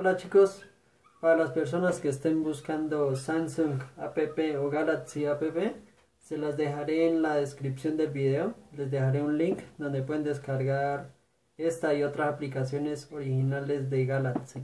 Hola chicos, para las personas que estén buscando Samsung app o Galaxy app, se las dejaré en la descripción del video, les dejaré un link donde pueden descargar esta y otras aplicaciones originales de Galaxy.